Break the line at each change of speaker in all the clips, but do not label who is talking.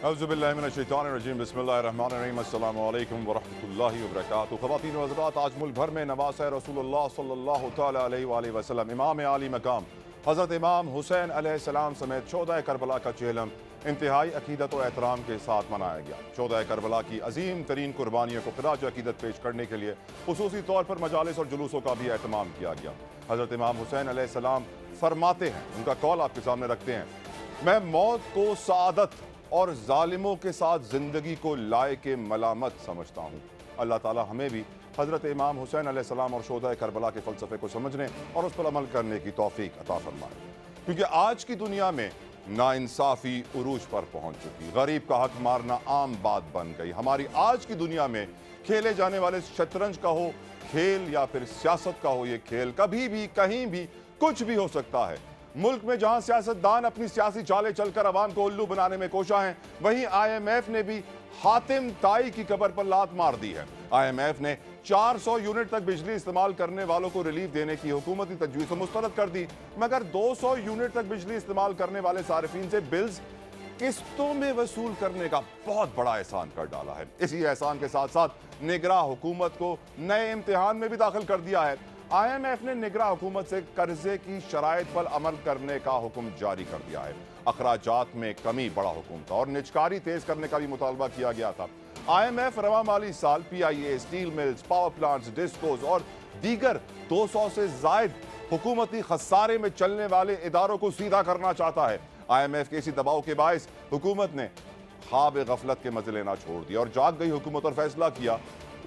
अज़बिल्लाजीम बसमीम अल्लाम वरहमल वर्क ख़वान हजरात आज मुल्क भर में नवास रसूल सल्ला वसलम इमाम आली मकाम हज़रत इमाम हुसैन सलाम समेत चौदह करबला का चेलम इंतहाई अकीदत व एहतराम के साथ मनाया गया चौदह करबला की अजीम तरीन कुर्बानियों को खराज अकीदत पेश करने के लिए खसूसी तौर पर मजालस और जुलूसों का भी अहतमाम किया गया हज़रत इमाम हुसैन सलाम फरमाते हैं उनका कौल आपके सामने रखते हैं मैं मौत को सादत और ालिमों के साथ ज़िंदगी को लाए के मलामत समझता हूँ। अल्लाह ताला हमें भी हज़रत इमाम हुसैन सलाम और शोदा करबला के फ़लसफ़े को समझने और उस पर अमल करने की तोफ़ी अता फरमाए। क्योंकि आज की दुनिया में नाइंसाफ़ी उरूज पर पहुँच चुकी, गरीब का हक मारना आम बात बन गई। हमारी आज की दुनिया में खेले जाने वाले शतरंज का हो, खेल या फिर सियासत का हो, ये खेल कभी भी, कहीं भी कुछ भी हो सकता है। मुल्क में जहाँ सियासतदान अपनी सियासी चालें चलकर अवाम को उल्लू बनाने में कोशा हैं, वहीं आईएमएफ ने भी हातिम ताई की कबर पर लात मार दी है। आईएमएफ ने 400 यूनिट तक बिजली इस्तेमाल करने वालों को रिलीफ देने की हुकूमती तजवीज़ मुस्तरद कर दी, मगर 200 यूनिट तक बिजली इस्तेमाल करने वाले सार्फिन से बिल्स किस्तों में वसूल करने का बहुत बड़ा एहसान कर डाला है। इसी एहसान के साथ साथ निगरा हुकूमत को नए इम्तिहान में भी दाखिल कर दिया है। आईएमएफ ने निगरा हुकूमत से कर्जे की शराइ पर अमल करने का हुक्म जारी कर दिया है। अखराजात में कमी बड़ा हुक्म था और निचकारी तेज करने का भी मुतालबा किया गया था। आईएमएफ रवा माली साल P I A steel mills, power plants discos और दीगर 200 से जायद हुकूमती खसारे में चलने वाले इदारों को सीधा करना चाहता है। आईएमएफ के इसी दबाव के बायस हुकूमत ने खाब गफलत के मज़े लेना छोड़ दिया और जाग गई हुकूमत और फैसला किया।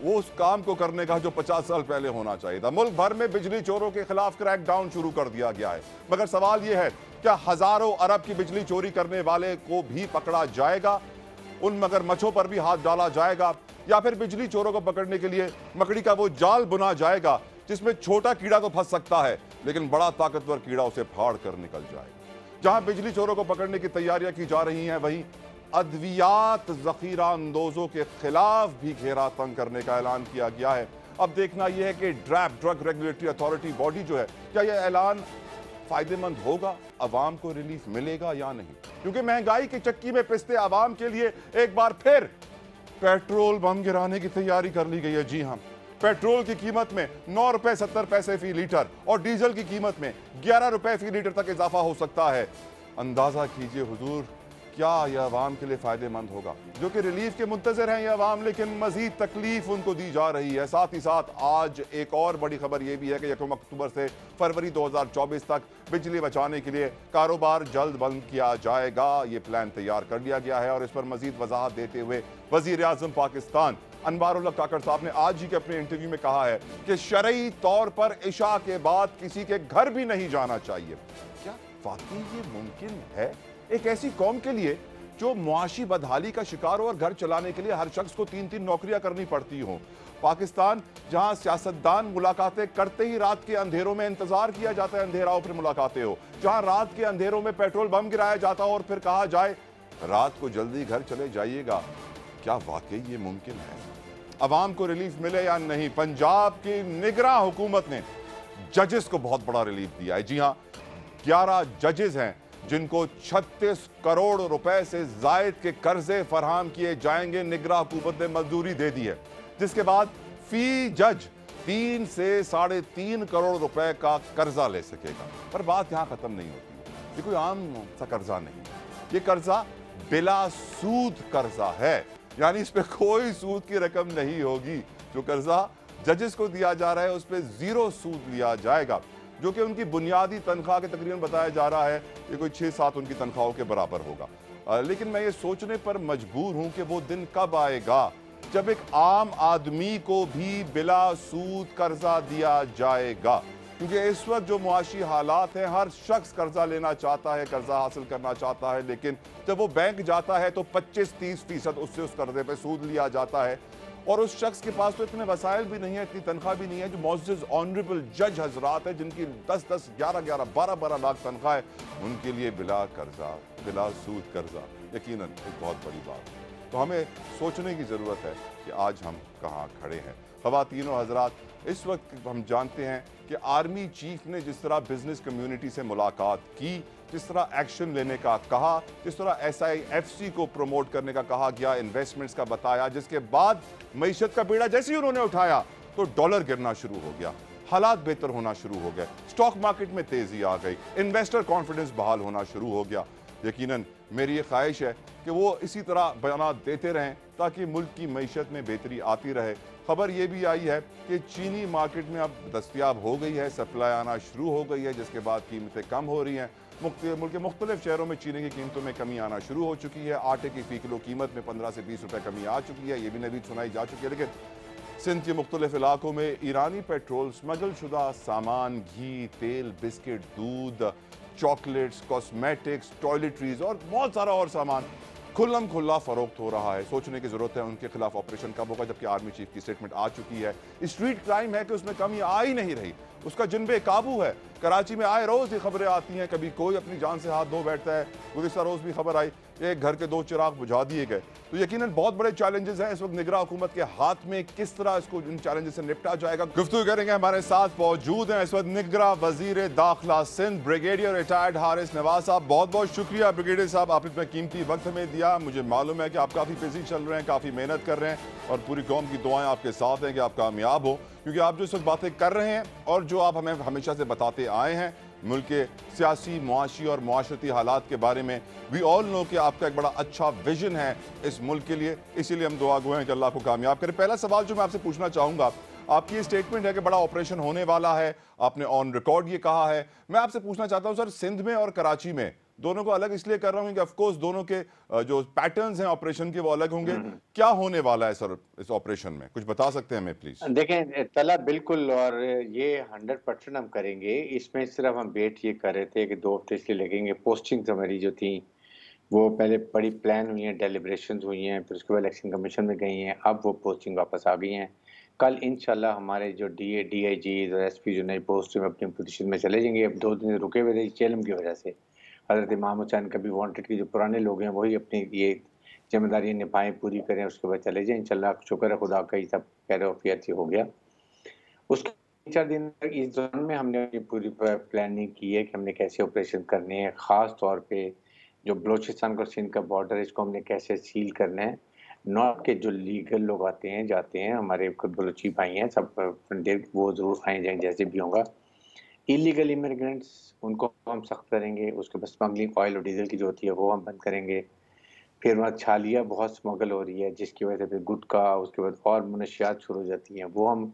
वो उस काम को करने का जो 50 साल पहले होना चाहिए था। मुल्क भर में बिजली चोरों के खिलाफ क्रैक डाउन शुरू कर दिया गया है। मगर सवाल यह है, क्या हज़ारों अरब की बिजली चोरी करने वाले को भी पकड़ा जाएगा? उन मगरमच्छों पर भी हाथ डाला जाएगा? या फिर बिजली चोरों को पकड़ने के लिए मकड़ी का वो जाल बुना जाएगा, जिसमें छोटा कीड़ा तो फंस सकता है, लेकिन बड़ा ताकतवर कीड़ा उसे फाड़ कर निकल जाएगा। जहाँ बिजली चोरों को पकड़ने की तैयारियाँ की जा रही हैं, वहीं अद्वियात जखीरा अंदोजों के खिलाफ भी घेरा तंग करने का ऐलान किया गया है। अब देखना यह है कि DRAP drug regulatory authority body जो है, क्या यह ऐलान फ़ायदेमंद होगा? अवाम को रिलीफ मिलेगा या नहीं? क्योंकि महँगाई की चक्की में पिसते अवाम के लिए एक बार फिर पेट्रोल बम गिराने की तैयारी कर ली गई है। जी हाँ पेट्रोल की कीमत में नौ रुपए सत्तर पैसे फ़ी लीटर और डीजल की कीमत में ग्यारह रुपए फ़ी लीटर तक इजाफा हो सकता है। अंदाज़ा कीजिए हुजूर क्या यह आवाम के लिए फ़ायदेमंद होगा? जो कि रिलीफ के मुंतजर हैं ये आवाम लेकिन मजीद तकलीफ़ उनको दी जा रही है। साथ ही साथ आज एक और बड़ी खबर यह भी है कि यकम अक्टूबर से फरवरी 2024 तक बिजली बचाने के लिए कारोबार जल्द बंद किया जाएगा। ये प्लान तैयार कर लिया गया है और इस पर मजीद वजाहत देते हुए वज़ीर अजम पाकिस्तान अनबारुल्ला काकर साहब ने आज ही के अपने इंटरव्यू में कहा है कि शरई तौर पर इशा के बाद किसी के घर भी नहीं जाना चाहिए। क्या वाकई ये मुमकिन है? एक ऐसी कौम के लिए जो मुआशी बदहाली का शिकार हो और घर चलाने के लिए हर शख्स को तीन तीन नौकरियाँ करनी पड़ती हो। पाकिस्तान, जहाँ सियासतदान मुलाकातें करते ही रात के अंधेरों में इंतज़ार किया जाता है अंधेराओं पर मुलाकातें हो। जहाँ रात के अंधेरों में पेट्रोल बम गिराया जाता हो और फिर कहा जाए, रात को जल्दी घर चले जाइएगा। क्या वाकई ये मुमकिन है? अवाम को रिलीफ मिले या नहीं? पंजाब की निगरा हुकूमत ने जजेस को बहुत बड़ा रिलीफ दिया है। जी हाँ ग्यारह जजेस हैं। जिनको 36 करोड़ रुपए से जायद के कर्जे फरहम किए जाएँगे निगरा हुकूमत ने मंजूरी दे दी है। जिसके बाद फ़ी जज तीन से साढ़े तीन करोड़ रुपए का कर्जा ले सकेगा। पर बात यहाँ खत्म नहीं होती। ये कोई आम सा कर्जा नहीं ये कर्जा बिला सूद कर्जा है। यानी इस पर कोई सूद की रकम नहीं होगी। जो कर्जा जजेस को दिया जा रहा है, उस पर ज़ीरो सूद लिया जाएगा। जो कि उनकी बुनियादी तनख्वाह के तकरीबन बताया जा रहा है, ये कोई छः सात उनकी तनख्वाहों के बराबर होगा। लेकिन मैं ये सोचने पर मजबूर हूँ कि वो दिन कब आएगा, जब एक आम आदमी को भी बिला सूद कर्जा दिया जाएगा। क्योंकि इस वक्त जो मुआशी हालात हैं, हर शख्स कर्जा लेना चाहता है, कर्जा हासिल करना चाहता है, लेकिन जब वो बैंक जाता है तो 25-30 फ़ीसद उससे उस कर्जे पे सूद लिया जाता है। और उस शख्स के पास तो इतने वसायल भी नहीं है, इतनी तनख्वाह भी नहीं है, जो मोजिज ऑनरेबल जज हजरात है, जिनकी दस दस ग्यारह ग्यारह बारह बारह लाख तनख्वाह है, उनके लिए बिला कर्जा, बिला सूद कर्जा। यकीन एक बहुत बड़ी बात है। तो हमें सोचने की ज़रूरत है कि आज हम कहाँ खड़े हैं। ख़वान हजरात, इस वक्त हम जानते हैं कि आर्मी चीफ ने जिस तरह बिज़नेस कम्यूनिटी से मुलाकात की किस तरह एक्शन लेने का कहा, किस तरह एस आई एफ़ सी को प्रमोट करने का कहा गया इन्वेस्टमेंट्स का बताया, जिसके बाद मीशत का बेड़ा जैसे ही उन्होंने उठाया तो डॉलर गिरना शुरू हो गया। हालात बेहतर होना शुरू हो गए। स्टॉक मार्केट में तेज़ी आ गई। इन्वेस्टर कॉन्फिडेंस बहाल होना शुरू हो गया। यकीनन, मेरी ये ख्वाहिश है कि वो इसी तरह बयान देते रहें, ताकि मुल्क की मीशत में बेहतरी आती रहे। खबर ये भी आई है कि चीनी मार्केट में अब दस्तियाब हो गई है सप्लाई आना शुरू हो गई है, जिसके बाद कीमतें कम हो रही हैं। मुल्क के मुख्तलिफ़ शहरों में चीनी की कीमतों में कमी आना शुरू हो चुकी है। आटे की फ़ी किलो कीमत में पंद्रह से बीस रुपये कमी आ चुकी है। ये भी नवीद सुनाई जा चुकी है। लेकिन सिंध के मुख्तलिफ़ इलाकों में ईरानी पेट्रोल स्मगल शुदा सामान, घी, तेल, बिस्किट, दूध, चॉकलेट्स, कॉस्मेटिक्स, टॉयलेटरीज और बहुत सारा और सामान खुल्लम खुल्ला फरोख्त हो रहा है। सोचने की ज़रूरत है उनके खिलाफ ऑपरेशन कब होगा, जबकि आर्मी चीफ की स्टेटमेंट आ चुकी है। स्ट्रीट क्राइम है कि उसमें कमी आ ही नहीं रही। उसका जिनबे काबू है कराची में आए, रोज ही खबरें आती हैं। कभी कोई अपनी जान से हाथ धो बैठता है, गुजशत रोज भी खबर आई, एक घर के दो चिराग बुझा दिए गए। तो यकीनन बहुत बड़े चैलेंजेस हैं इस वक्त निगरा हुकूमत के हाथ में, किस तरह इसको इन चैलेंजेस से निपटा जाएगा। गुफ्तु करेंगे, हमारे साथ मौजूद हैं इस वक्त निगरा वज़ीर दाखिला सिंध, ब्रिगेडियर रिटायर्ड हारिस नवाज़ साहब। बहुत बहुत शुक्रिया ब्रिगेडियर साहब, आपने इतना कीमती वक्त हमें दिया। मुझे मालूम है कि आप काफ़ी बिज़ी चल रहे हैं, काफ़ी मेहनत कर रहे हैं और पूरी कौम की दुआएँ आपके साथ हैं कि आप कामयाब हो। क्योंकि आप जो इस वक्त बातें कर रहे हैं और जो आप हमें हमेशा से बताते आए हैं, मुल्क के सियासी, मुआशी और माशरती हालात के बारे में वी ऑल नो कि आपका एक बड़ा अच्छा विजन है इस मुल्क के लिए। इसीलिए हम दुआ गए हैं कि अल्लाह को कामयाब करें। पहला सवाल जो मैं आपसे पूछना चाहूँगा, आपकी स्टेटमेंट है कि बड़ा ऑपरेशन होने वाला है, आपने ऑन रिकॉर्ड ये कहा है। मैं आपसे पूछना चाहता हूँ सर सिंध में और कराची में दोनों को अलग इसलिए कर रहा हूँ कि ऑफकोर्स दोनों के जो पैटर्न्स हैं ऑपरेशन के वो अलग होंगे। हम्म, हम्म। क्या होने वाला है सर इस ऑपरेशन में? कुछ बता सकते हैं हमें प्लीज़
देखें तला बिल्कुल और ये हंड्रेड परसेंट हम करेंगे। इसमें सिर्फ़ हम वेट ये कर रहे थे कि दो हफ़्ते इसलिए लगेंगे। पोस्टिंग हमारी जो थी वो पहले बड़ी प्लान हुई हैं डेलीब्रेशन हुई हैं फिर उसके बाद इलेक्शन कमीशन में गई हैं। अब वो पोस्टिंग वापस आ गई हैं। कल इंशाल्लाह हमारे जो डी ए डी आई जी और एस पी जो नई पोस्ट में अपनी पोजिशन में चले जाएँगे। अब दो दिन रुके हुए थे चेलम की वजह से। हज़रत इमाम हुसैन कभी वांटेड की जो पुराने लोग हैं, वही अपनी ये ज़िम्मेदारी निभाएँ, पूरी करें, उसके बाद चले जाएँ। इंशाल्लाह, शुक्र है, खुदा का ही सब कैरोफियत हो गया। उसके चार दिन तक इस दौरान में हमने पूरी प्लानिंग की है कि हमने कैसे ऑपरेशन करने हैं। ख़ास तौर पे जो बलोचिस्तान और सिंध का बॉर्डर है, इसको हमने कैसे सील करना है। नॉर्थ के जो लीगल लोग आते हैं, जाते हैं, हमारे बलोची भाई हैं, सब, वो ज़रूर आए जाएँ, जैसे भी होगा। इलीगल इमिग्रेंट्स उनको हम सख्त करेंगे, उसके बाद स्मगलिंग ऑयल और डीजल की जो होती है, वो हम बंद करेंगे। फिर वहाँ छालिया बहुत स्मगल हो रही है, जिसकी वजह से फिर गुटका उसके बाद और मनशियात शुरू हो जाती हैं। वो हम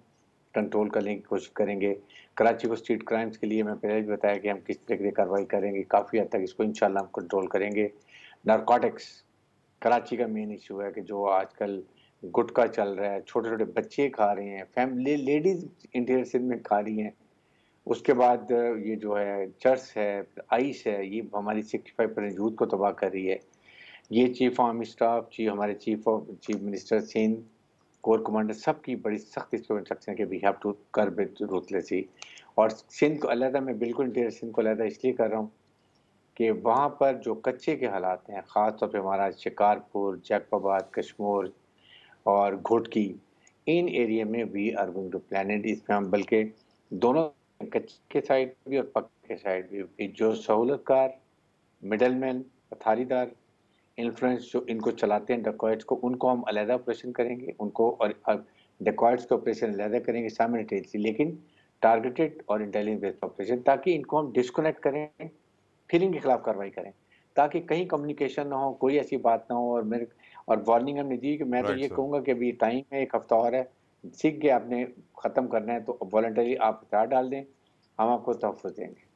कंट्रोल करने की कोशिश करेंगे। कराची को स्ट्रीट क्राइम्स के लिए मैं पहले भी बताया कि हम किस तरह की कार्रवाई करेंगे। काफ़ी हद तक इसको इन हम कंट्रोल करेंगे। नारकोटिक्स कराची का मेन इशू है कि जो आजकल गुटका चल रहा है छोटे छोटे बच्चे खा रहे हैं फैमिली लेडीज़ इंटीरियर सिंध में खा रही हैं। उसके बाद ये जो है, चर्च है, आइस है, ये हमारी सिक्सटी फाइव परसेंट यूथ को तबाह कर रही है। ये चीफ आर्मी स्टाफ, चीफ, हमारे chief of, chief minister Sindh corps commander सबकी बड़ी सख्त इस पर इंस्ट्रक्शन कि वी हैव टू कर रूथलेसली और सिंध को अलहदा, मैं बिल्कुल इंटीरियर सिंध को अलहदा इसलिए कर रहा हूँ कि वहाँ पर जो कच्चे के हालात हैं ख़ास तौर पर हमारा शिकारपुर, जैकबाबाद, कश्मोर और घोटकी, इन एरिया में we are going to plan इसमें हम, बल्कि दोनों कच्चे साइड भी और पक्के साइड भी जो सहूलतकार मिडल मैन अथारीदार इन्फ्लुएंस जो इनको चलाते हैं डेकॉइट्स को उनको हम अलहदा ऑपरेशन करेंगे उनको और डेकॉइट्स के ऑपरेशन अलहदा करेंगे साइमल्टेनियसली लेकिन टारगेटेड और इंटेलिजेंस बेस्ड ऑपरेशन ताकि इनको हम डिस्कनेक्ट करें फिर इनके खिलाफ कार्रवाई करें ताकि कहीं कम्युनिकेशन ना हो कोई ऐसी बात ना हो और मेरे और वार्निंग हमने दी कि मैं तो ये कहूँगा कि अभी टाइम है एक हफ़्ता और है सीख के आपने ख़त्म करना है तो वॉल्टरी आप हथियार डाल दें। हम आपको तहफ़ देंगे।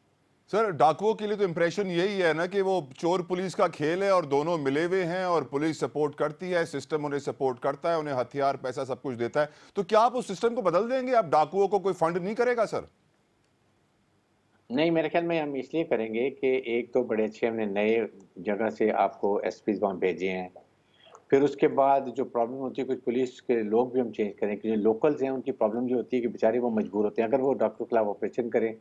सर डाकुओं के लिए तो इम्प्रेशन यही है ना कि वो चोर पुलिस का खेल है और दोनों मिले हुए हैं और पुलिस सपोर्ट करती है सिस्टम उन्हें सपोर्ट करता है उन्हें हथियार पैसा सब कुछ देता है। तो क्या आप उस सिस्टम को बदल देंगे? आप डाकुओं को कोई फंड नहीं करेगा सर?
नहीं मेरे ख्याल में हम इसलिए करेंगे कि एक तो बड़े अच्छे हमने नए जगह से आपको एस पी वहाँ भेजे हैं। फिर उसके बाद जो प्रॉब्लम होती है, कुछ पुलिस के लोग भी हम चेंज करें, कि जो लोकल्स हैं, उनकी प्रॉब्लम जो होती है कि बेचारे वो मजबूर होते हैं। अगर वो डॉक्टर के खिलाफ ऑपरेशन करें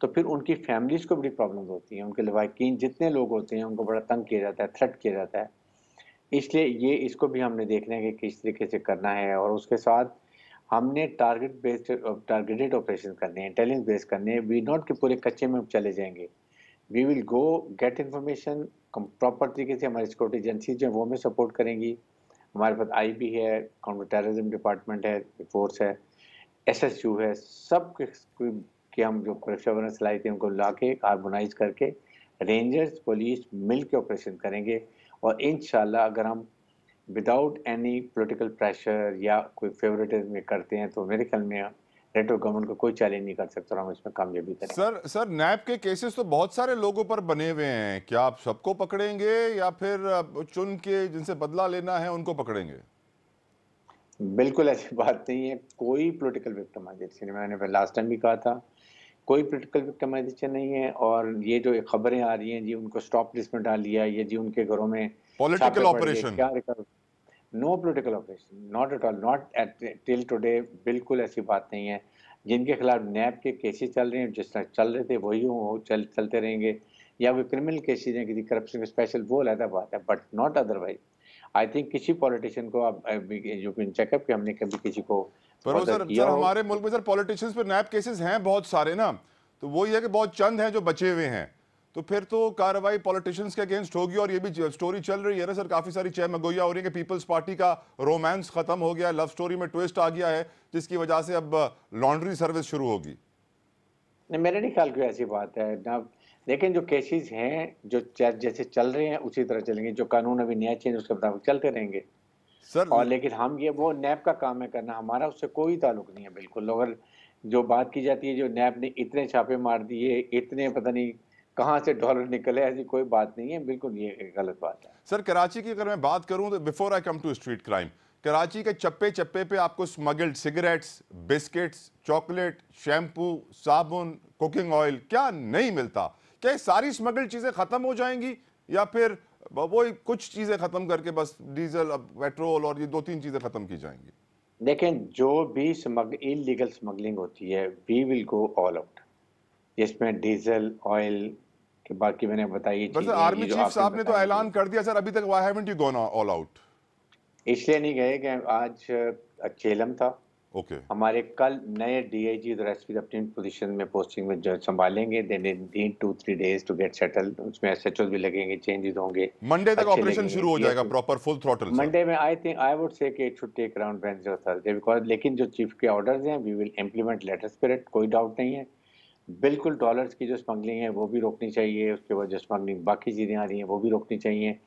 तो फिर उनकी फैमिलीज़ को बड़ी प्रॉब्लम होती है। उनके लवाकिन जितने लोग होते हैं, उनको बड़ा तंग किया जाता है थ्रेट किया जाता है। इसलिए ये, इसको भी हमने देखना है कि किस तरीके से करना है, और उसके साथ हमने टारगेट बेस्ड टारगेटेड ऑपरेशन करने हैं इंटेलिजेंस बेस्ड करने हैं। वी नॉट के पूरे कच्चे में चले जाएँगे। We will go get information proper तरीके से हमारी सिक्योरिटी एजेंसी जो है वो हमें सपोर्ट करेंगी। हमारे पास आई बी है काउंटर टेररिज्म डिपार्टमेंट है फोर्स है एस एस यू है, सब के हम जो पेशा सिलाई थे उनको ला के हारमोनाइज करके रेंजर्स पुलिस मिल के ऑपरेशन करेंगे। और इन अगर हम विदाउट एनी पोलिटिकल प्रेशर या कोई फेवरेटिज्म करते हैं तो मेरे ख्याल में नेटवर्क गवर्नमेंट को कोई चैलेंज नहीं कर सकता हम इसमें कामयाबी करें।
सर सर नैप के केसेस तो बहुत सारे लोगों पर बने हुए हैं। क्या आप सबको पकड़ेंगे या फिर चुन के जिनसे बदला लेना है उनको पकड़ेंगे?
बिल्कुल ऐसी बात नहीं है। कोई पोलिटिकल विक्टमाइजेशन मैंने लास्ट टाइम भी कहा था कोई पोलिटिकल विक्टमाइजेशन नहीं है और ये जो खबरें आ रही हैं जी उनको स्टॉप लिस्ट में डाल लिया ये जी उनके घरों में
पॉलिटिकल ऑपरेशन
क्या no political operation not at all not at till today बिल्कुल ऐसी बात नहीं है। जिनके खिलाफ नैब के केसेस चल रहे हैं जिस तरह चल रहे थे वही वो चल चलते रहेंगे। या वो क्रिमिनल केसेज हैं किसी करप्शन के स्पेशल वो अलहदा बात है but not otherwise I think किसी पॉलिटिशियन को आप जो चेकअप के हमने कभी किसी को
पर सर सर हमारे मुल्क में सर पॉलिटिशियंस पर नैब केसेस हैं बहुत सारे ना। तो वही है कि बहुत चंद हैं जो बचे हुए हैं। तो फिर तो कार्रवाई पॉलिटिशियंस के अगेंस्ट होगी और ये भी स्टोरी चल रही है ना सर काफ़ी सारी चय मगोया हो रही है कि पीपल्स पार्टी का रोमांस खत्म हो गया लव स्टोरी में ट्विस्ट आ गया है जिसकी वजह से अब लॉन्ड्री सर्विस शुरू होगी।
मेरे नहीं ख्याल कोई ऐसी बात है। ना लेकिन जो केसेस हैं जो जैसे चल रहे हैं उसी तरह चलेंगे। जो कानून अभी नया चेंज उसके मुताबिक चलते रहेंगे। सर और लेकिन हम ये वो नैब का काम है करना। हमारा उससे कोई ताल्लुक नहीं है बिल्कुल। अगर जो बात की जाती है जो नैब ने इतने छापे मार दिए इतने पता नहीं कहाँ से डॉलर निकले ऐसी कोई बात नहीं है बिल्कुल ये गलत बात है।
सर कराची की अगर मैं बात करूँ तो before I come to street crime Karachi के चप्पे चप्पे पे आपको smuggled cigarettes biscuits chocolate shampoo साबुन कुकिंग ऑयल क्या नहीं मिलता? क्या सारी स्मगल्ड चीज़ें ख़त्म हो जाएँगी? या फिर वो कुछ चीज़ें ख़त्म करके बस डीजल पेट्रोल और ये दो तीन चीज़ें ख़त्म की जाएँगी।
देखें जो भी स्मग इलीगल स्मगलिंग होती है we will go all out जिसमें डीजल ऑयल के बाकी मैंने बताई
आर्मी चीफ साहब ने तो ऐलान कर दिया सर अभी तक why haven't you gone all out
इसलिए नहीं गए कि आज चेलम था।
Okay okay.
हमारे कल नए डीआईजी और एसपी अपनी पोजीशन में पोस्टिंग में जो संभालेंगे they need two three days to get settle उसमें एसएचओ भी लगेंगे चेंजेस होंगे
मंडे तक ऑपरेशन शुरू हो जाएगा प्रॉपर फुल थ्रॉटल
मंडे में I think I would say कि it should take around Wednesday और थर्सडे बिकॉज़ लेकिन जो चीफ के ऑर्डर्स हैं we will implement letter spirit कोई डाउट नहीं है। बिल्कुल डॉलर्स की जो स्मगलिंग है, वो भी रोकनी चाहिए, उसके बाद जो स्मगलिंग बाकी चीज़ें आ रही हैं, वो भी रोकनी चाहिए।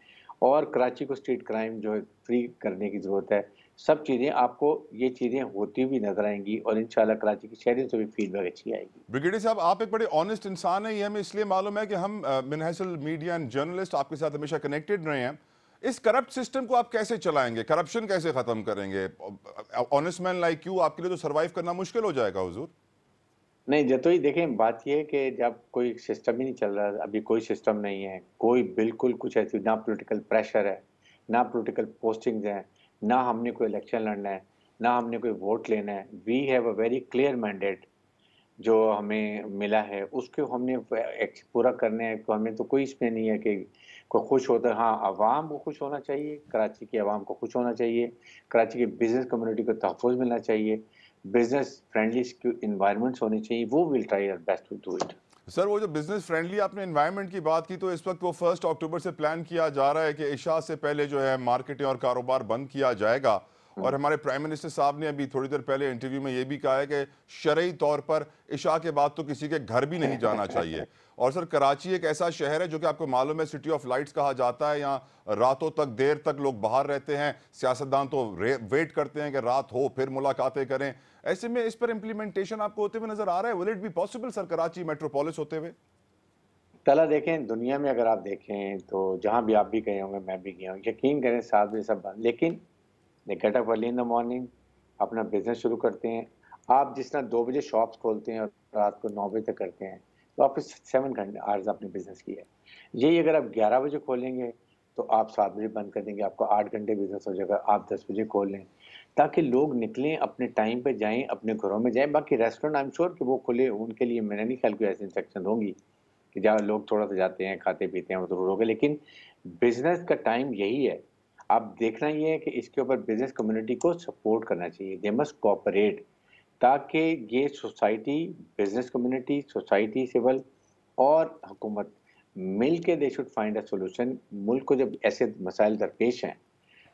और कराची को स्ट्रीट क्राइम जो है फ्री करने की ज़रूरत है। सब चीज़ें, आपको ये चीज़ें होती हुई नज़र आएँगी और इन कराची की शहरी से भी फीडबैक अच्छी आएगी।
ब्रिगेडियर साहब, आप एक बड़े ऑनेस्ट इंसान हैं ये हमें इसलिए मालूम है कि हम मिनहसल मीडिया एंड जर्नलिस्ट आपके साथ हमेशा कनेक्टेड रहे हैं। इस करप्ट सिस्टम को आप कैसे चलाएँगे? करप्शन कैसे ख़त्म करेंगे? ऑनेस्ट मैन लाइक यू आपके लिए तो सर्वाइव करना मुश्किल हो जाएगा, हजूर।
नहीं जब ही देखें, बात यह है कि जब कोई सिस्टम ही नहीं चल रहा, अभी कोई सिस्टम नहीं है, कोई बिल्कुल कुछ ऐसी, ना पॉलिटिकल प्रेशर है, ना पॉलिटिकल पोस्टिंग्स हैं, ना हमने कोई इलेक्शन लड़ना है, ना हमने कोई वोट लेना है we have a very clear mandate जो हमें मिला है, उसको हमने पूरा करने हैं तो हमें तो कोई इसमें नहीं है कि कोई खुश होता है। हाँ आवाम को खुश होना चाहिए, कराची की आवाम को खुश होना चाहिए, कराची की बिज़नेस कम्युनिटी को तहफ़ मिलना चाहिए बिज़नेस फ्रेंडली इन्वायरमेंट्स होनी चाहिए, वो will try our best to do it
sir, वो जो बिज़नेस फ्रेंडली आपने इन्वायरमेंट की बात की तो इस वक्त वो फ़र्स्ट अक्टूबर से प्लान किया जा रहा है कि इशा से पहले जो है मार्केटें और कारोबार बंद किया जाएगा। और। हमारे प्राइम मिनिस्टर साहब ने अभी थोड़ी देर पहले इंटरव्यू में ये भी कहा है कि शरई तौर पर इशा के बाद तो किसी के घर भी नहीं जाना चाहिए। और सर, कराची एक ऐसा शहर है जो कि आपको मालूम है सिटी ऑफ़ लाइट्स कहा जाता है। यहाँ रातों तक, देर तक लोग बाहर रहते हैं। सियासतदान तो वेट करते हैं कि रात हो, फिर मुलाकातें करें। ऐसे में इस पर इम्प्लीमेंटेशन आपको होते हुए नज़र आ रहा है? Will it be possible sir, Karachi metropolis होते हुए?
तला देखें, दुनिया में अगर आप देखें तो जहाँ भी आप भी गए होंगे, मैं भी गया हूँ। यकीन करें सात बजे सब बंद। लेकिन get up early in the morning, अपना बिज़नेस शुरू करते हैं। आप जिस तरह दो बजे शॉप्स खोलते हैं और रात को नौ बजे तक करते हैं तो आप सेवन घंटे आवर्स अपने बिज़नेस किया है। यही अगर आप ग्यारह बजे खोलेंगे तो आप सात बजे बंद कर देंगे, आपको आठ घंटे बिज़नेस हो जाएगा, आप दस बजे खोल लें। ताकि लोग निकलें, अपने टाइम पे जाएँ, अपने घरों में जाएँ। बाकी रेस्टोरेंट आई एम श्योर कि वो खुले, उनके लिए मैंने नहीं ख्याल कोई ऐसी इंस्ट्रक्शन होंगी कि जहाँ लोग थोड़ा सा जाते हैं खाते पीते हैं, वो ज़रूर होगा। लेकिन बिज़नेस का टाइम यही है आप देखना ये है कि इसके ऊपर बिज़नेस कम्युनिटी को सपोर्ट करना चाहिए। दे मस्ट कॉपरेट ताकि ये society business community society civil और हुकूमत मिल के they should find a solution मुल्क को जब ऐसे मसाइल दरपेश हैं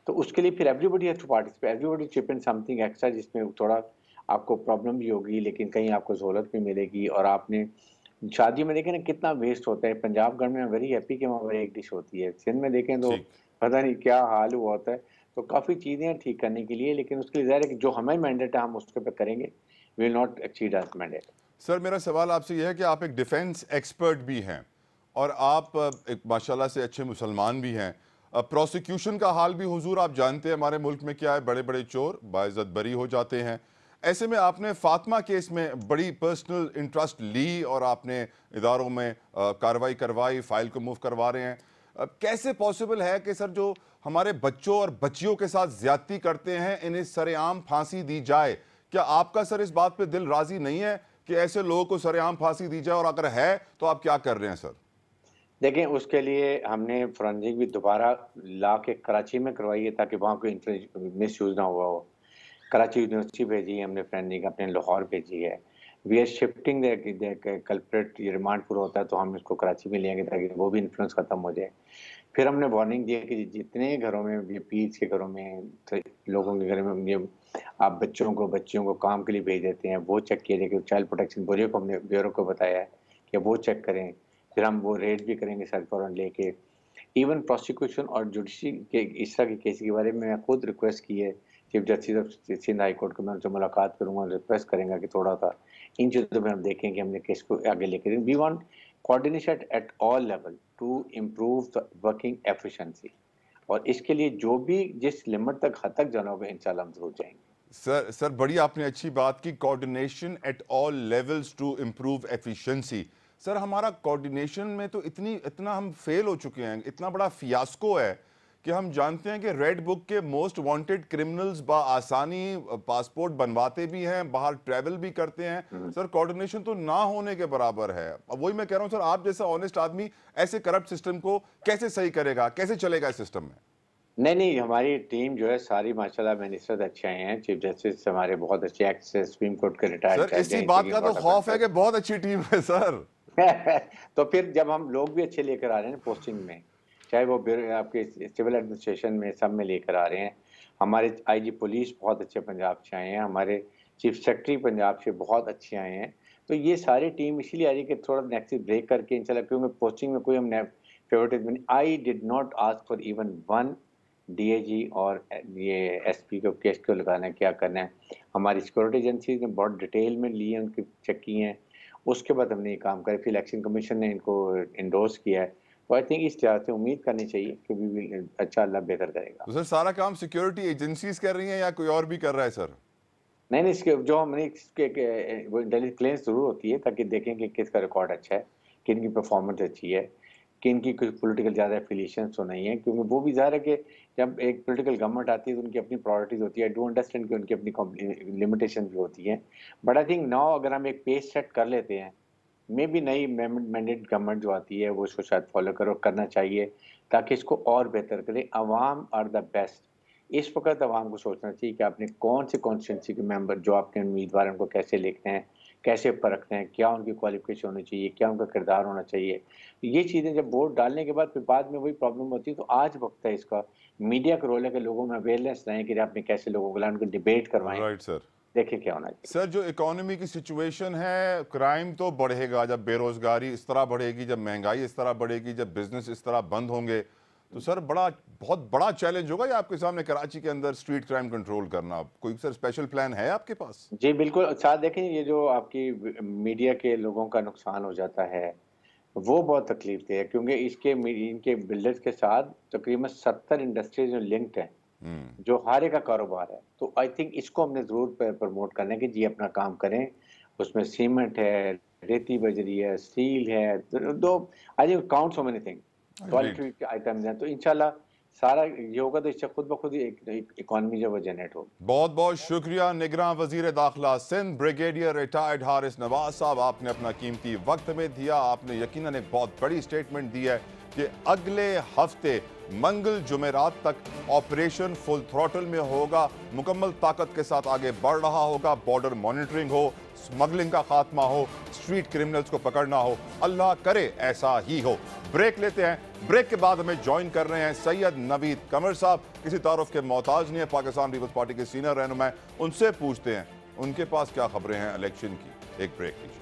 तो उसके लिए फिर everybody has to participate everybody chip in something extra जिसमें थोड़ा आपको प्रॉब्लम भी होगी, लेकिन कहीं आपको सहूलत भी मिलेगी और आपने शादी में देखें ना कितना वेस्ट होता है। पंजाब घर में वेरी हैप्पी कि वहाँ पर एक डिश होती है। सिंध में देखें तो पता नहीं क्या हाल हुआ होता है। तो काफ़ी चीज़ें ठीक करने के लिए, लेकिन उसके लिए ज़ाहिर है कि जो हमें मैंडेट है, हम उसके पर करेंगे। Will not exceed our mandate
sir, मेरा सवाल आपसे यह है कि आप एक डिफेंस एक्सपर्ट भी हैं और आप, एक माशाल्लाह से अच्छे मुसलमान भी हैं। प्रोसिक्यूशन का हाल भी हुजूर आप जानते हैं, हमारे मुल्क में क्या है? बड़े बड़े चोर बाइज़त बरी हो जाते हैं। ऐसे में आपने फातिमा केस में बड़ी पर्सनल इंटरेस्ट ली और आपने इदारों में कार्रवाई करवाई फ़ाइल को मूव करवा रहे हैं। कैसे पॉसिबल है कि सर जो हमारे बच्चों और बच्चियों के साथ ज्यादती करते हैं, इन्हें सरेआम फांसी दी जाए? क्या आपका सर इस बात पे दिल राज़ी नहीं है कि ऐसे लोगों को सरेआम फांसी दी जाए और अगर है तो आप क्या कर रहे हैं सर?
देखें उसके लिए हमने फोरेंसिक भी दोबारा ला के कराची में करवाई है ताकि वहाँ कोई मिस यूज़ ना हुआ हो। कराची यूनिवर्सिटी भेजी है, हमने फ्रेंडिंग अपने लाहौर भेजी है। वी आर शिफ्टिंग कल्परेट ये रिमांड पूरा होता है तो हम इसको कराची में लेंगे ताकि वो भी इन्फ्लुएंस खत्म हो जाए। फिर हमने वार्निंग दी है कि जितने घरों में, ये पीस के घरों में तो लोगों के घर में ये आप बच्चों को, बच्चियों को काम के लिए भेज देते हैं, वो चेक किया जाए चाइल्ड प्रोटेक्शन ब्यूरो को हमने, ब्यूरो को बताया है कि वो चेक करें। फिर हम वो रेड भी करेंगे सर्च वारंट लेके। इवन प्रोसिक्यूशन और जुडिशरी के, इस तरह के केस के बारे में मैं खुद रिक्वेस्ट की है chief justice of Sindh high court को मैं उनसे मुलाकात करूँगा रिक्वेस्ट करेंगे कि थोड़ा सा इन चीज़ों में हम देखें कि हमने केस को आगे लेके we want coordination at all level to improve the working efficiency और इसके लिए जो भी जिस लिमिट तक हद तक जाना होगा, इंशाल्लाह हम ज़रूर जाएँगे।
सर सर बड़ी आपने अच्छी बात की। Coordination at all levels to improve efficiency sir, हमारा कोऑर्डिनेशन में तो इतनी, इतना हम फेल हो चुके हैं। इतना बड़ा फियास्को है। कि हम जानते हैं कि रेड बुक के मोस्ट वांटेड क्रिमिनल्स आसानी पासपोर्ट बनवाते भी हैं बाहर ट्रैवल भी करते हैं। हम्म। सर कोऑर्डिनेशन तो ना होने के बराबर है। अब वही मैं कह रहा हूँ सर आप जैसा ऑनेस्ट आदमी ऐसे करप्ट सिस्टम को कैसे सही करेगा? कैसे चलेगा इस सिस्टम में?
नहीं नहीं हमारी टीम जो है सारी माशाल्लाह मिनिस्टर अच्छे आए हैं। चीफ जस्टिस हमारे बहुत अच्छे एक्स सुप्रीम कोर्ट के रिटायर्ड
सर इसी बात का तो खौफ है कि बहुत अच्छी टीम है सर।
तो फिर जब हम लोग भी अच्छे लेकर आ रहे हैं पोस्टिंग में चाहे वो आपके सिविल एडमिनिस्ट्रेशन में सब में लेकर आ रहे हैं। हमारे आईजी पुलिस बहुत अच्छे पंजाब से आए हैं। हमारे चीफ सेक्रेटरी पंजाब से बहुत अच्छे आए हैं। तो ये सारी टीम इसीलिए आ रही है कि थोड़ा नेक्स्ट ब्रेक करके इंशाल्लाह, क्योंकि पोस्टिंग में कोई हम favouritism I did not ask for even one DIG और ये एसपी को केस को लगाना है, क्या करना है। हमारी सिक्योरिटी एजेंसी ने बहुत डिटेल में लिए, उनकी चेक की हैं। उसके बाद हमने ये काम करे। फिर इलेक्शन कमीशन ने इनको इंडोर्स किया है। तो आई थिंक इस तरह से उम्मीद करनी चाहिए कि भी अच्छा अल्लाह बेहतर करेगा।
तो सर सारा काम सिक्योरिटी एजेंसीज कर रही हैं या कोई और भी कर रहा है सर?
नहीं नहीं इसके जो हमने इसके इंटेलिजेंस क्लेंस ज़रूर होती है ताकि देखें कि किसका रिकॉर्ड अच्छा है किन की परफॉर्मेंस अच्छी है किन की कुछ पोलिटिकल ज़्यादा एफिलिएशन तो नहीं है क्योंकि वो भी ज़ाहिर है कि जब एक पोलिटिकल गवर्नमेंट आती है तो उनकी अपनी प्रायोरिटीज़ होती है। डू अंडरस्टैंड कि उनकी अपनी लिमिटेशन भी होती है। बट आई थिंक नाउ अगर हम एक पेज सेट कर लेते हैं मे भी नई मैंडेट गवर्नमेंट जो आती है, वो इसको शायद फॉलो करो करना चाहिए, ताकि इसको और बेहतर करें। अवाम आर द बेस्ट इस वक्त अवाम को सोचना चाहिए कि आपने कौन से कॉन्स्टिट्यूंसी के मेंबर जो आपके उम्मीदवार उनको कैसे लिखने हैं, कैसे परखते हैं, क्या उनकी क्वालिफिकेशन होनी चाहिए, क्या उनका किरदार होना चाहिए। ये चीज़ें जब वोट डालने के बाद, फिर बाद में वही प्रॉब्लम होती है। तो आज वक्त है इसका। मीडिया का रोल है कि लोगों में अवेयरनेस रहें कि आपने कैसे लोगों को उनको डिबेट करवाएँ।
सर
देखिए क्या होना चाहिए।
सर जो इकोनॉमी की सिचुएशन है क्राइम तो बढ़ेगा जब बेरोजगारी इस तरह बढ़ेगी जब महँगाई इस तरह बढ़ेगी जब बिज़नेस इस तरह बंद होंगे। तो सर बड़ा बहुत बड़ा चैलेंज होगा ये आपके सामने कराची के अंदर स्ट्रीट क्राइम कंट्रोल करना। कोई सर स्पेशल प्लान है आपके पास?
जी बिल्कुल। साथ देखें ये जो आपकी मीडिया के लोगों का नुकसान हो जाता है वो बहुत तकलीफ़ दे है क्योंकि इसके इनके बिल्डर्स के साथ तकरीबन सत्तर इंडस्ट्रीज़ जो लिंक्ड हैं। जो हारे का कारोबार है। तो आई थिंक इसको हमने ज़रूर प्रमोट करना है कि जी अपना काम करें। उसमें सीमेंट है रेती बजरी है स्टील है दो I think count so many thing quality items हैं। तो इनशाला सारा ये होगा तो इससे खुद ब खुद ही इकॉनमी जो वो जनरेट होगी।
बहुत बहुत शुक्रिया निगरान वज़ीर दाखिला सिंध ब्रिगेडियर रिटायर्ड हारिस नवाज़ साहब आपने अपना कीमती वक्त में दिया। आपने यकीनन एक बहुत बड़ी स्टेटमेंट दी है। कि अगले हफ़्ते मंगल जुमेरात तक ऑपरेशन फुल थ्रॉटल में होगा। मुकम्मल ताकत के साथ आगे बढ़ रहा होगा। बॉर्डर मॉनिटरिंग हो, स्मगलिंग का खात्मा हो, स्ट्रीट क्रिमिनल्स को पकड़ना हो, अल्लाह करे ऐसा ही हो। ब्रेक लेते हैं। ब्रेक के बाद हमें ज्वाइन कर रहे हैं सैयद नवीद कमर साहब। किसी तारफ के मोहताज नहीं है। पाकिस्तान पीपल्स पार्टी के सीनियर रहनुमा उनसे पूछते हैं। उनके पास क्या खबरें हैं इलेक्शन की? एक ब्रेक लीजिए।